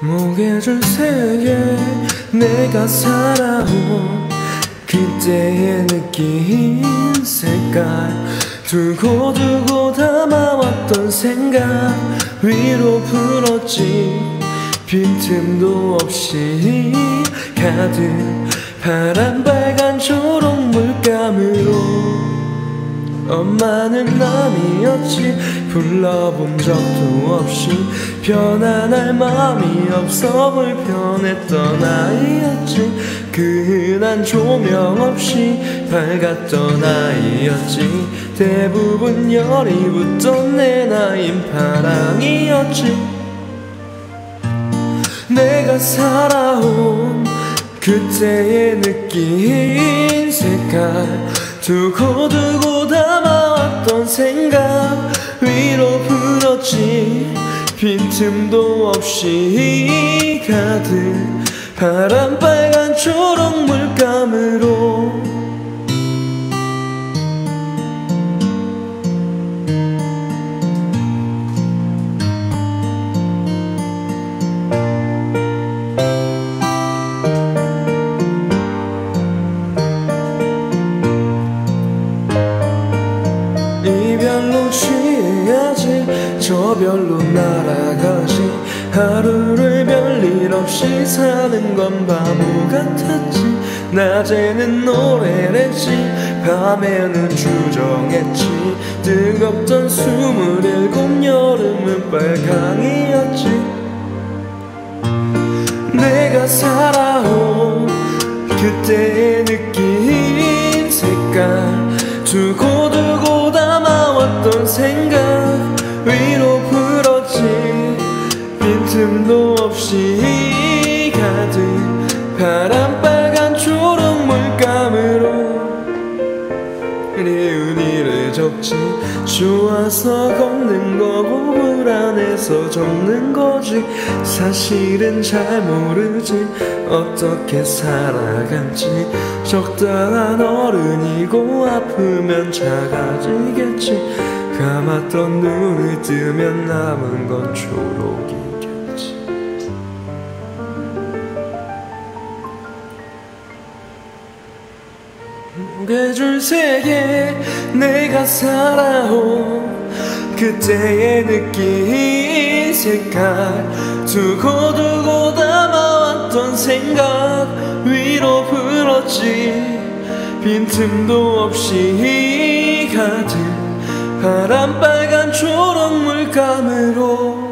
무게줄 세계 내가 살아온 그때의 느낀 색깔. 두고 두고 담아왔던 생각 위로 불었지. 빈틈도 없이 가득 파란 빨간 초록 물감으로 엄마는 남이었지. 불러본 적도 없이 편안할 마음이 없어 불편했던 아이였지. 그 흔한 조명 없이 밝았던 아이였지. 대부분 열이 붙던 내 나인 파랑이었지. 내가 살아온 그때의 느낀 색깔 두고 두고 담아왔던 생각 위로 불었지. 빈틈도 없이 가득. 파란 빨간 초록 물감으 저 별로 날아가지 하루를 별일 없이 사는 건 바보 같았지. 낮에는 노래를 했지 밤에는 주정했지. 뜨겁던 스물일곱 여름은 빨강이었지. 내가 살아온 그때의 느낀 색깔 두 빈틈도 없이 가득 파란 빨간 초록 물감으로 리은이를 적지 좋아서 걷는 거고 불안해서 적는 거지. 사실은 잘 모르지 어떻게 살아간지. 적당한 어른이고 아프면 작아지겠지. 감았던 눈을 뜨면 남은 건 초록이 무게줄 세계 내가 살아온 그때의 느낀 색깔. 두고 두고 담아왔던 생각 위로 불었지. 빈틈도 없이 가득 파란 빨간 초록 물감으로